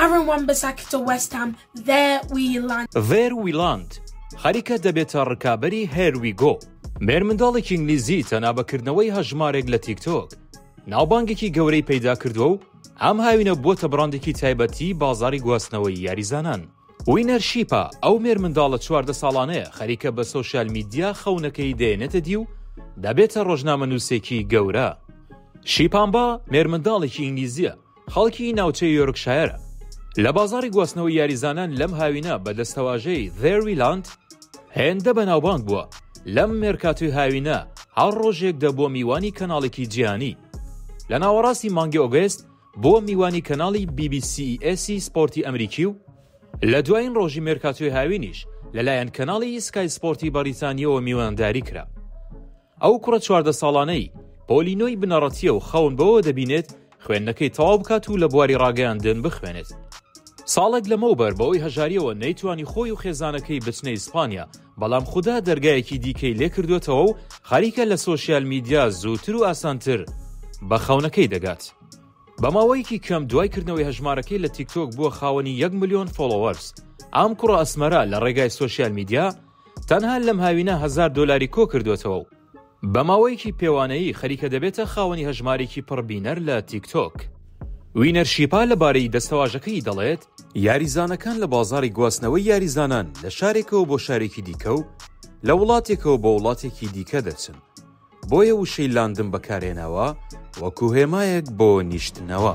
ئەرن وان بسا کچە وەستام ڤێ ویلاند. ڤێر ویلاند خەریکە دەبێتە ڕکابەری هێر وی گۆ. مێرمنداڵێکی ئینگلیزی تەنا بە کردنەوەی هەژمارێک لە تیک تۆک ناوبانگێکی گەورەی پەیدا کردووە و ئەم هاوینە بووەتە بڕاندێکی تایبەتی بازاری گواستنەوەی یاریزانان. وینەر شیپا ئەو مێرمنداڵە چواردە ساڵانەیە خەریکە بە سۆشیال میدیا خەونەکەی دێنێتە دی و دەبێتە ڕۆژنامەنووسێکی گەورە. شیپانبا مێرمنداڵێکی ئینگلیزییە، خەڵکی ناوچەی یۆرکشایەرە. لە بازاڕی گواستنەوەی یاریزانان لەم هاوینە بە دەستەواژەی There We Land هێندە بەناوبانگ بووە، لەم مێرکاتۆی هاوینە هەر ڕۆژێک دەبووە میوانی کەناڵێکی جیهانی. لە ناوەڕاستی مانگی ئۆگست بووە میوانی کەناڵی BBC-ESC سپۆرتی ئەمریکی و لە دوایین ڕۆژی مێرکاتۆی هاوینیش لەلایەن کەناڵی سکای سپۆرتی بەڕیتانییەوە میوانداری کرا. ئەو کوڕە چواردە ساڵانەی پۆلینۆی بنەڕەتییە و خەون بەوە دەبینێت خوێندنەکەی تەواو بکات و لە بواری ڕاگەیاندن بخوێنێت. ساڵێک لەمەوبەر بەهۆی هەژارییەوە نەیتوانی خۆی و خێزانەکەی بچنە ئیسپانیا، بەڵام خودا دەرگایەکی دیکەی لێ کردووەتەوە و خەریکە لە سۆشیال میدیا زووتر و ئاسانتر بە خەونەکەی دەگات. بە ماوەیەکی کەم دوای کردنەوەی هەژمارەکەی لە تیکتۆک بووە خاوەنی یەک ملیۆن فۆڵۆوەرز. ئەم کوڕە ئەسمەرە لە ڕێگای سۆشیال میدیا، تەنها لەم هاوینە هەزار دۆلاری کۆکردووەتەوە و بە ماوەیەکی پێوانەیی خەریکە دەبێتە خاوەنی هەژمارێکی پڕ بینەر لە تیک تۆک. وینەر شیپا لەبارەی دەستەواژەکەی دەڵێت، یاریزانەکان لە بازاڕی گواستنەوەی یاریزانان لە شارێکەوە بۆ شارێکی دیکە و لە وڵاتێکەوە بۆ وڵاتێکی دیکە دەچن، بۆیە وشەی لاندم بەکارهێناوە وەکو هێمایەک بۆ نیشتنەوە.